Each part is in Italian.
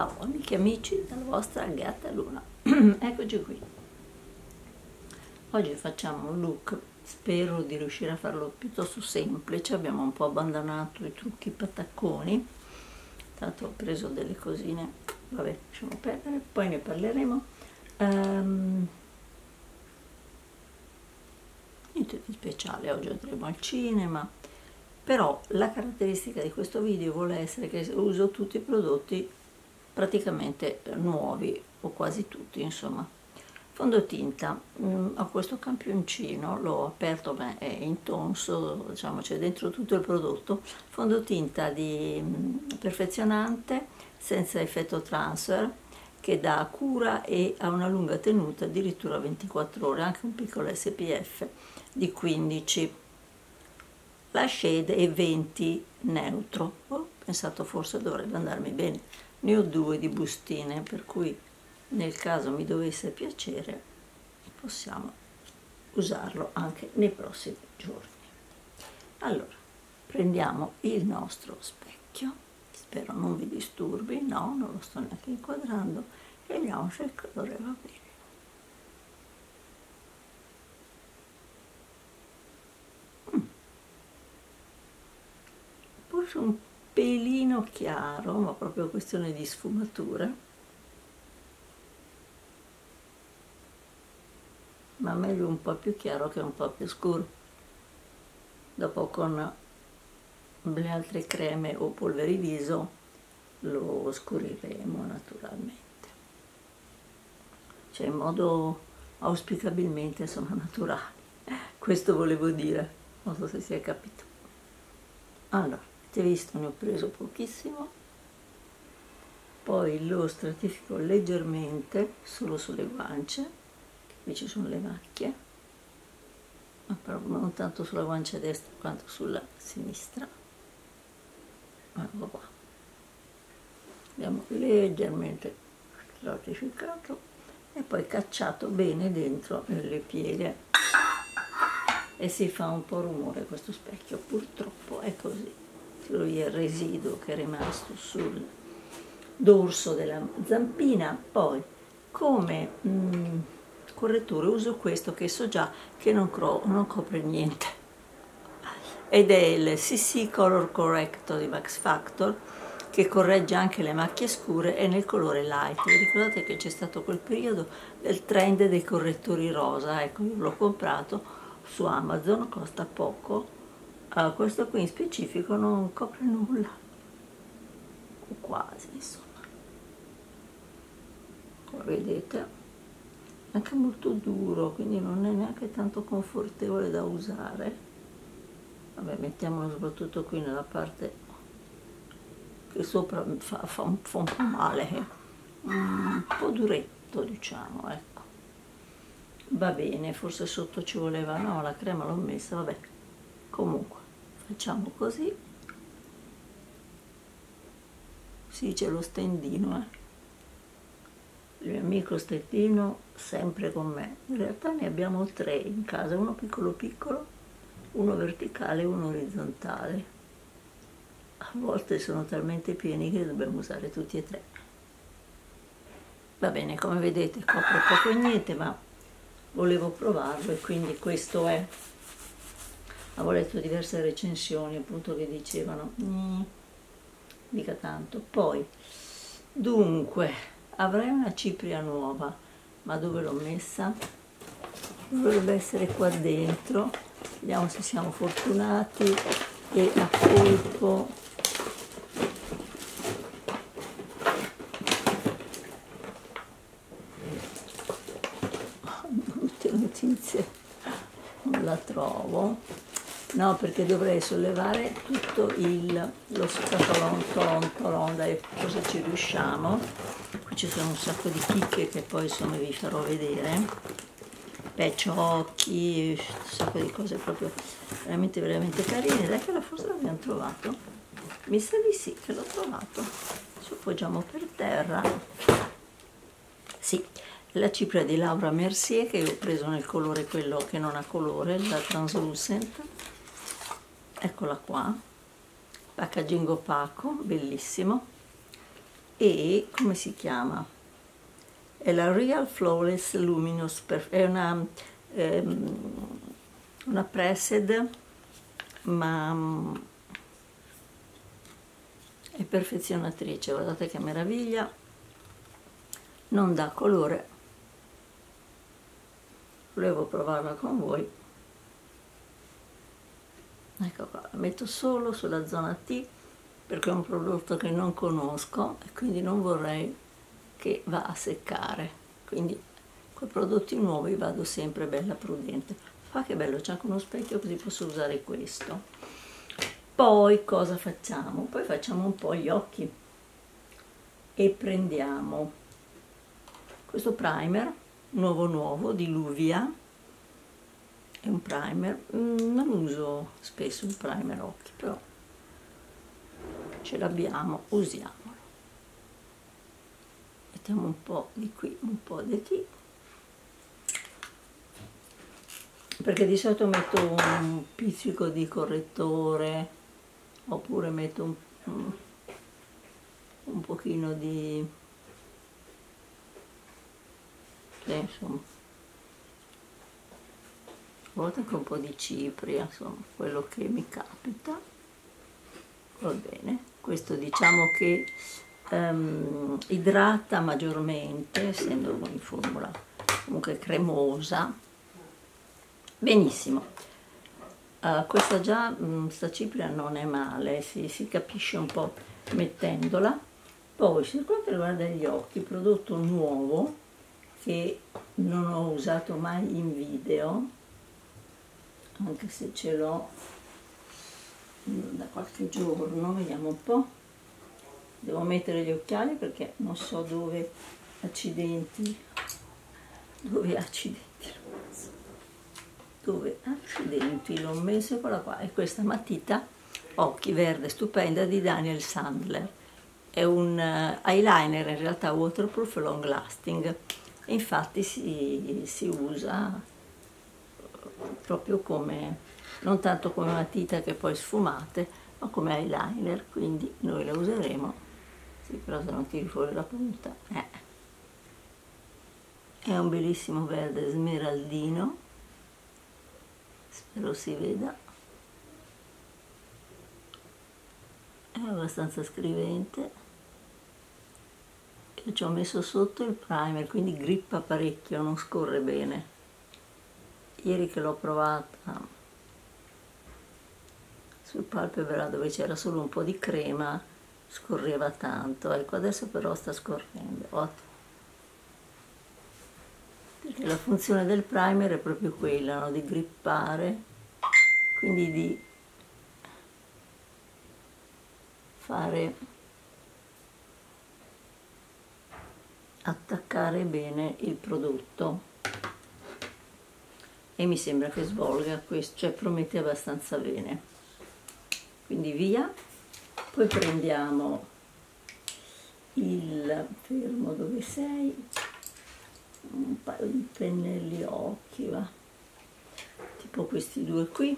Ciao amiche e amici dalla vostra gatta Luna, eccoci qui. Oggi facciamo un look, spero di riuscire a farlo piuttosto semplice, abbiamo un po' abbandonato i trucchi patacconi, tanto ho preso delle cosine, vabbè lasciamo perdere, poi ne parleremo. Um, niente di speciale, oggi andremo al cinema, però la caratteristica di questo video vuole essere che uso tutti i prodotti praticamente nuovi o quasi tutti insomma. Fondotinta mm, ho questo campioncino l'ho aperto ma è intonso diciamo c'è dentro tutto il prodotto. Fondotinta di mm, perfezionante senza effetto transfer che dà cura e ha una lunga tenuta addirittura 24 ore anche un piccolo SPF di 15 la shade è 20 neutro. Ho pensato forse dovrebbe andarmi bene ne ho due di bustine per cui nel caso mi dovesse piacere possiamo usarlo anche nei prossimi giorni. Allora prendiamo il nostro specchio. Spero non vi disturbi. No non lo sto neanche inquadrando. E vediamo se il colore va bene. Mm. un pelino chiaro, ma proprio questione di sfumatura. Ma meglio un po' più chiaro che un po' più scuro. Dopo con le altre creme o polveri viso lo scuriremo naturalmente. Cioè in modo auspicabilmente insomma naturale. Questo volevo dire, non so se si è capito. Allora, avete visto ne ho preso pochissimo. Poi lo stratifico leggermente solo sulle guance qui ci sono le macchie ma però non tanto sulla guancia destra quanto sulla sinistra. Ecco qua. Abbiamo leggermente stratificato e poi cacciato bene dentro nelle pieghe. E si fa un po' rumore questo specchio purtroppo è così lui il residuo che è rimasto sul dorso della zampina poi come mh, mm, correttore uso questo che so già che non, non copre niente ed è il CC Color Corrector di Max Factor che corregge anche le macchie scure e nel colore light. Vi ricordate che c'è stato quel periodo del trend dei correttori rosa? Ecco, io l'ho comprato su Amazon, costa poco, allora, questo qui in specifico non copre nulla. O quasi insomma. Come vedete è anche molto duro quindi non è neanche tanto confortevole da usare. Vabbè mettiamolo soprattutto qui nella parte che sopra fa, fa, un, fa un po' male. Eh. un po' duretto diciamo ecco. Va bene forse sotto ci voleva no la crema l'ho messa vabbè. Comunque facciamo così. Sì c'è lo stendino eh. il mio amico stendino sempre con me. In realtà ne abbiamo tre in casa uno piccolo piccolo uno verticale e uno orizzontale. A volte sono talmente pieni che dobbiamo usare tutti e tre. Va bene come vedete copre poco e niente ma volevo provarlo e quindi questo è avevo letto diverse recensioni appunto che dicevano mm, mica tanto poi dunque avrei una cipria nuova ma dove l'ho messa? dovrebbe essere qua dentro. Vediamo se siamo fortunati. E a colpo oh, notizie non la trovo no perché dovrei sollevare tutto il, lo scatolon tontolon dai cosa ci riusciamo. Qui ci sono un sacco di chicche che poi insomma vi farò vedere. Pecciocchi un sacco di cose proprio veramente veramente carine. Dai che forse l'abbiamo trovato. Mi sa di sì che l'ho trovato. Ci appoggiamo per terra. Sì la cipria di Laura Mercier che ho preso nel colore quello che non ha colore la translucent eccola qua. Packaging opaco bellissimo. E come si chiama? È la Real Flawless Luminous, è una, ehm, una pressed ma mm, è perfezionatrice, guardate che meraviglia, non dà colore, volevo provarla con voi, ecco qua, la metto solo sulla zona T perché è un prodotto che non conosco e quindi non vorrei che va a seccare, quindi con i prodotti nuovi vado sempre bella prudente. Fa che bello, c'è anche uno specchio così posso usare questo. Poi cosa facciamo? Poi facciamo un po' gli occhi e prendiamo questo primer nuovo nuovo di Luvia è un primer. Mm, non uso spesso un primer occhi però ce l'abbiamo usiamolo. Mettiamo un po' di qui un po' di qui. Perché di solito metto un pizzico di correttore oppure metto un, un, un pochino di sì, insomma a volte anche un po' di cipria insomma quello che mi capita. Va bene. Questo diciamo che um, idrata maggiormente essendo in formula comunque cremosa. Benissimo. Uh, questa già, mh, sta cipria non è male, si, si, capisce un po' mettendola. Poi, per quanto riguarda gli occhi, prodotto nuovo che non ho usato mai in video, anche se ce l'ho da qualche giorno, vediamo un po'. Devo mettere gli occhiali perché non so dove accidenti, dove accidenti dove accidenti l'ho messo quella qua. È questa matita occhi verde stupenda di Daniel Sandler. È un uh, eyeliner in realtà waterproof long lasting. Infatti si, si usa proprio come non tanto come matita che poi sfumate ma come eyeliner quindi noi la useremo. Sì però se non tiri fuori la punta eh. è un bellissimo verde smeraldino. Spero si veda. È abbastanza scrivente. Io ci ho messo sotto il primer quindi grippa parecchio non scorre bene ieri che l'ho provata sul palpebra dove c'era solo un po' di crema scorreva tanto. Ecco adesso però sta scorrendo ottimo. Perché la funzione del primer è proprio quella, no? di grippare, quindi di fare attaccare bene il prodotto e mi sembra che svolga questo, cioè promette abbastanza bene. Quindi via, poi prendiamo il fermo dove sei, un paio di pennelli occhi va. Tipo questi due qui.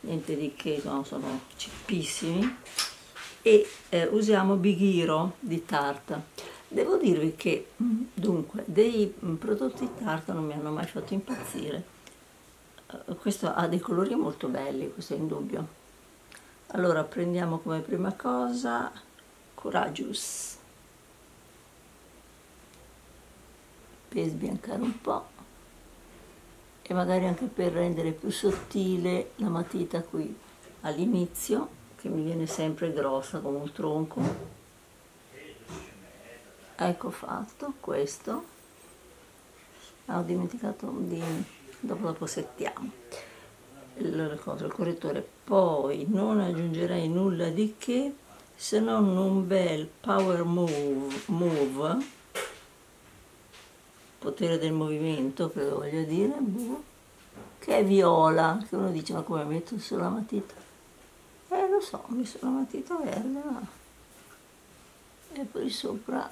Niente di che no, sono cippissimi. E eh, usiamo Big Hero di Tarte devo dirvi che mm, dunque dei mm, prodotti Tarte non mi hanno mai fatto impazzire. Uh, questo ha dei colori molto belli questo è indubbio allora prendiamo come prima cosa Courageous. Per sbiancare un po' e magari anche per rendere più sottile la matita qui all'inizio che mi viene sempre grossa come un tronco ecco fatto questo. Ah, ho dimenticato di dopo dopo settiamo. Il, cosa, il correttore. Poi non aggiungerei nulla di che se non un bel power move, move. Potere del movimento, credo voglia dire, boh, che è viola, che uno dice ma come metto sulla matita? Eh lo so, ho messo la matita verde, ma... E poi sopra,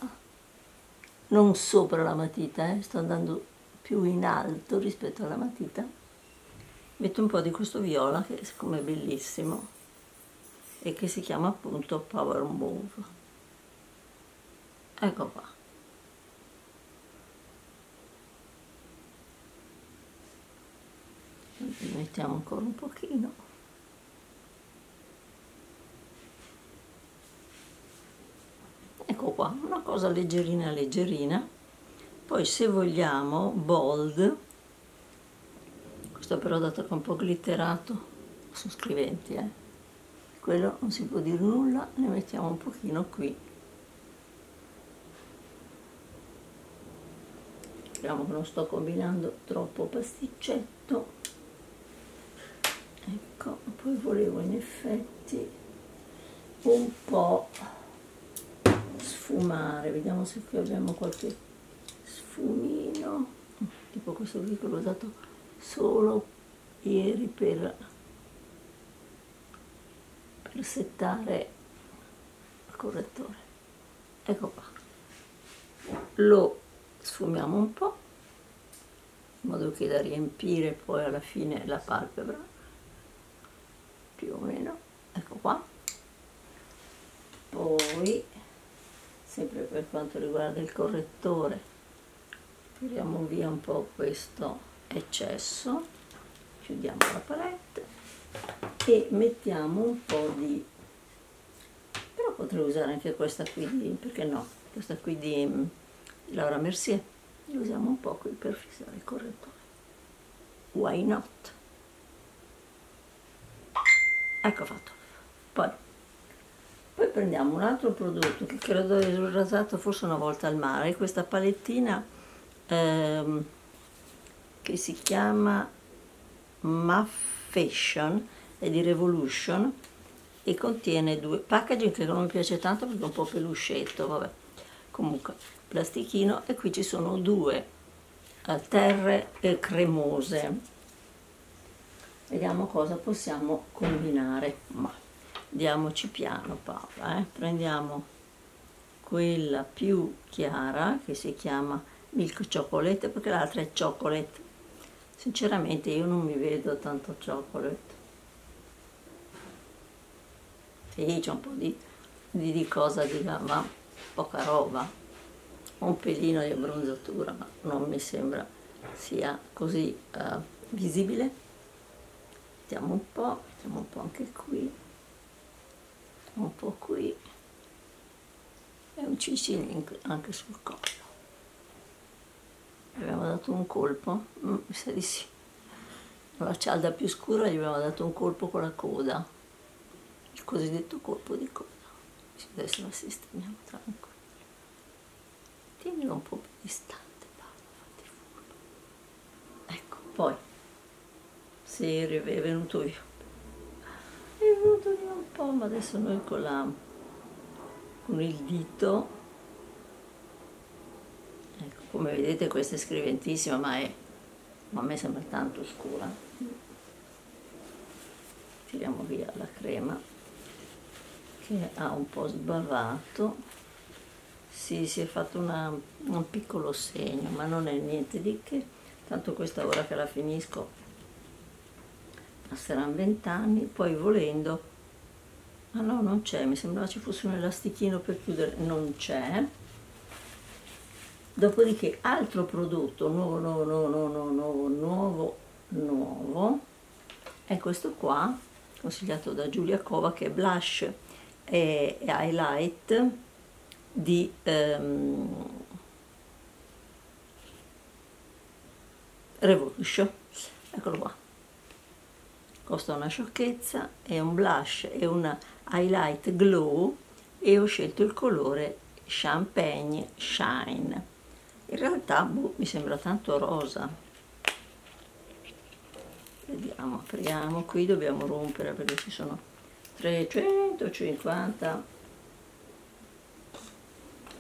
non sopra la matita, eh, sto andando più in alto rispetto alla matita, metto un po' di questo viola che siccome è bellissimo e che si chiama appunto Power Move. Ecco qua. Mettiamo ancora un pochino ecco qua una cosa leggerina leggerina. Poi se vogliamo bold. Questo però dato che è un po' glitterato. Sono scriventi eh. Quello non si può dire nulla ne mettiamo un pochino qui. Speriamo che non sto combinando troppo pasticcetto ecco poi volevo in effetti un po' sfumare vediamo se qui abbiamo qualche sfumino. Tipo questo qui che l'ho dato solo ieri per per settare il correttore. Ecco qua. Lo sfumiamo un po' in modo che da riempire poi alla fine la palpebra più o meno. Ecco qua. Poi sempre per quanto riguarda il correttore. Tiriamo via un po' questo eccesso. Chiudiamo la palette e mettiamo un po' di però potrei usare anche questa qui di perché no? Questa qui di, Laura Mercier. La usiamo un po' qui per fissare il correttore. Why not? Ecco fatto. Poi poi prendiamo un altro prodotto che credo di aver usato forse una volta al mare questa palettina ehm, che si chiama Muff Fashion è di Revolution e contiene due packaging che non mi piace tanto perché è un po' peluscetto, vabbè. Comunque, plastichino e qui ci sono due uh, terre eh, cremose. Vediamo cosa possiamo combinare. Ma diamoci piano Paola, eh. prendiamo quella più chiara che si chiama milk chocolate perché l'altra è chocolate. Sinceramente io non mi vedo tanto chocolate. Sì c'è un po' di, di, di cosa di ma poca roba. Un pelino di abbronzatura ma non mi sembra sia così uh, visibile. Mettiamo un po' mettiamo un po' anche qui un po' qui e un cicino anche sul collo gli abbiamo dato un colpo, mm, mi sa di sì. La cialda più scura gli abbiamo dato un colpo con la coda, il cosiddetto colpo di coda. Adesso la sistemiamo tranquillo. Tienilo un po' più distante, Paolo, fatti furbo. Ecco, poi, sì, è venuto via. È venuto via un po', ma adesso noi con, la, con il dito. Come vedete questa è scriventissima ma, è, ma a me sembra tanto scura. Tiriamo via la crema che ha un po' sbavato sì, si è fatto una, un piccolo segno ma non è niente di che. Tanto questa ora che la finisco passeranno vent'anni poi volendo ah no non c'è mi sembrava ci fosse un elastichino per chiudere non c'è Dopodiché altro prodotto nuovo, nuovo, nuovo, nuovo, nuovo, nuovo, nuovo è questo qua, consigliato da Giulia Cova, che è blush e highlight di um, Revolution. Eccolo qua. Costa una sciocchezza, è un blush e un highlight glow e ho scelto il colore Champagne Shine. In realtà boh, mi sembra tanto rosa. Vediamo apriamo. Qui dobbiamo rompere perché ci sono 350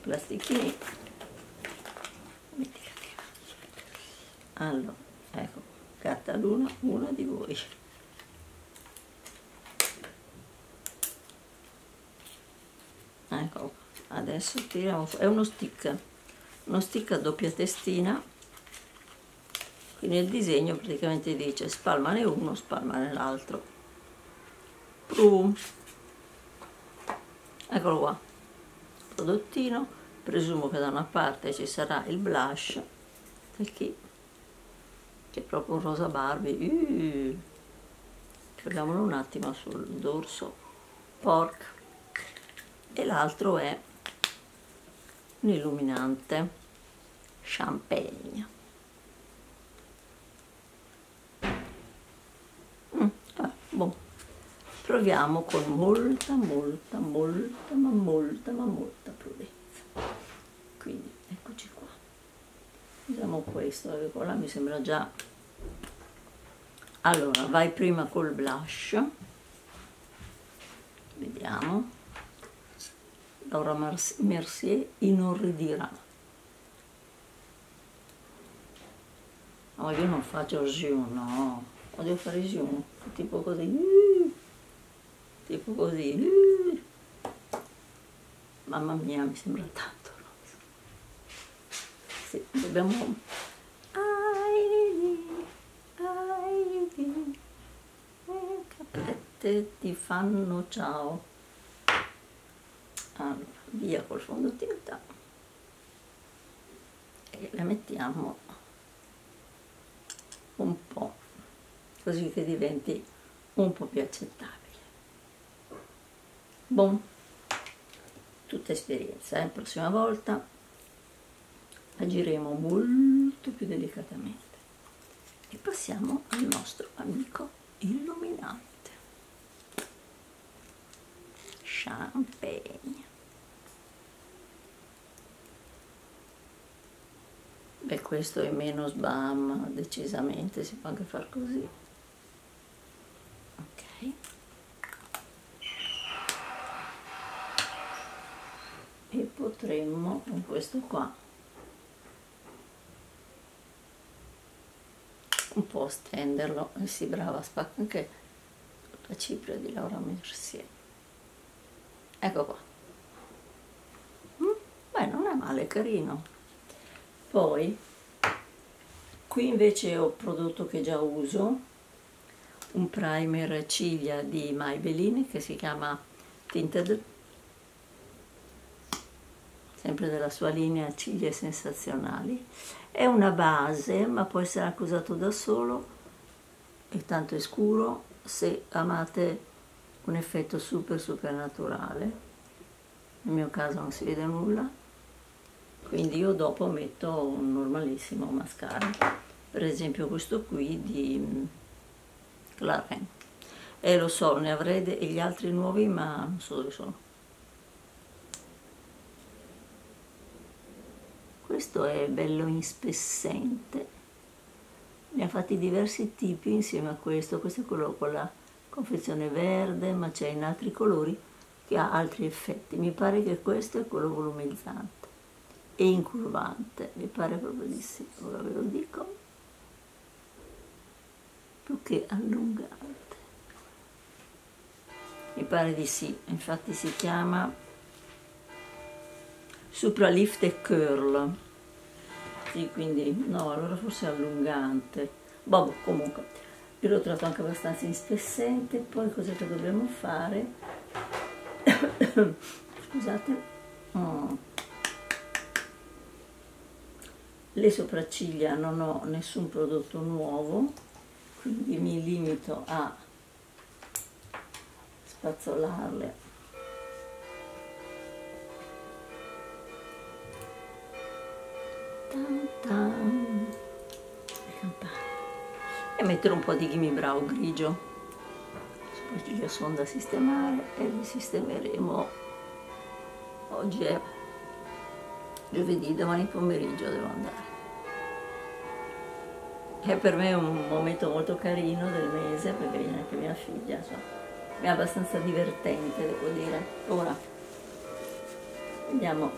plastichini. Allora ecco carta l'una una di voi ecco adesso tiriamo fuori è uno stick uno stick a doppia testina. Qui nel disegno praticamente dice spalmane uno spalmane l'altro. Eccolo qua. Prodottino. Presumo che da una parte ci sarà il blush. Perché che è proprio un rosa Barbie. Uh, fermiamolo un attimo sul dorso. Pork e l'altro è un illuminante champagne. Mm, ah, boh. proviamo con molta molta molta ma molta ma molta prudenza. Quindi eccoci qua. Usiamo questo che qua mi sembra già. Allora vai prima col blush. Vediamo Laura Mercier inorridirà no io non faccio zoom no. Odio fare zoom tipo così. Tipo così. Mamma mia mi sembra tanto sì, dobbiamo cappette ti fanno ciao via col fondotinta e la mettiamo un po' così che diventi un po' più accettabile. Bon tutta esperienza eh? prossima volta agiremo molto più delicatamente. E passiamo al nostro amico illuminante. Champagne beh questo è meno sbam decisamente si può anche far così. Ok. E potremmo con questo qua un po' stenderlo. E si brava spacca anche la cipria di Laura Mercier. Ecco qua. Mm? beh non è male carino. Poi qui invece ho prodotto che già uso un primer ciglia di Maybelline che si chiama Tinted. Sempre della sua linea ciglia sensazionali. È una base ma può essere anche usato da solo e tanto è scuro se amate un effetto super super naturale. Nel mio caso non si vede nulla quindi io dopo metto un normalissimo mascara per esempio questo qui di mm, Clarins e lo so ne avrei gli altri nuovi ma non so dove sono. Questo è bello inspessente. Ne ha fatti diversi tipi insieme a questo. Questo è quello con la confezione verde ma c'è in altri colori che ha altri effetti. Mi pare che questo è quello volumizzante e incurvante mi pare proprio di sì ora ve lo dico più che allungante mi pare di sì infatti si chiama Supra Lift e Curl sì, quindi no, allora forse allungante. Boh, comunque, io l'ho trovato anche abbastanza inspessente. Poi cosa che dobbiamo fare? Scusate. Oh. Le sopracciglia non ho nessun prodotto nuovo, quindi mi limito a spazzolarle. E mettere un po' di Gimme Brow grigio. Sopracciglia sono da sistemare e li sistemeremo. Oggi è giovedì, domani pomeriggio devo andare. È per me un momento molto carino del mese perché viene anche mia figlia, insomma. è abbastanza divertente devo dire. Ora andiamo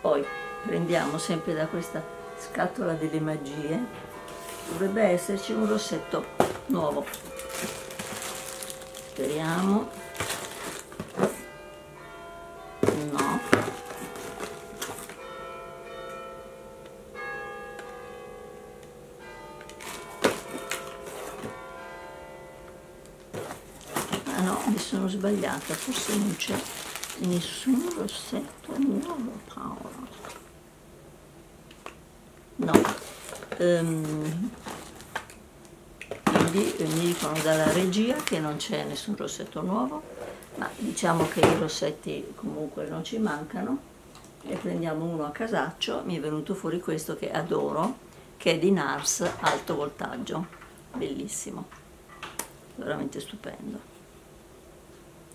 poi prendiamo sempre da questa scatola delle magie dovrebbe esserci un rossetto nuovo speriamo. No. No mi sono sbagliata forse non c'è nessun rossetto nuovo Paola no. Um, quindi mi dicono dalla regia che non c'è nessun rossetto nuovo ma diciamo che i rossetti comunque non ci mancano. E prendiamo uno a casaccio mi è venuto fuori questo che adoro che è di NARS alto voltaggio. Bellissimo. Veramente stupendo.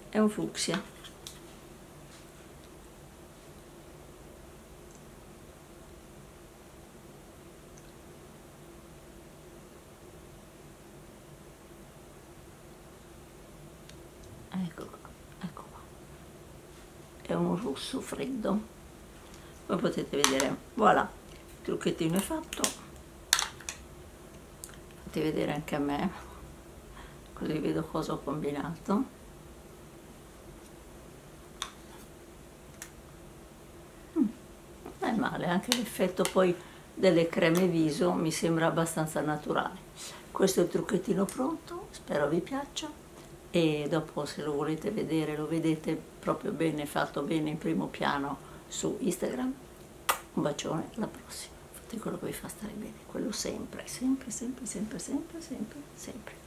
È un fucsia ecco qua, ecco qua è un rosso freddo. Come potete vedere voilà il trucchettino è fatto. Fate vedere anche a me così vedo cosa ho combinato. Mm, non è male anche l'effetto poi delle creme viso mi sembra abbastanza naturale. Questo è il trucchettino pronto spero vi piaccia e dopo se lo volete vedere lo vedete proprio bene fatto bene in primo piano su Instagram. Un bacione, alla prossima. Fate quello che vi fa stare bene, quello sempre, sempre, sempre, sempre, sempre, sempre, sempre.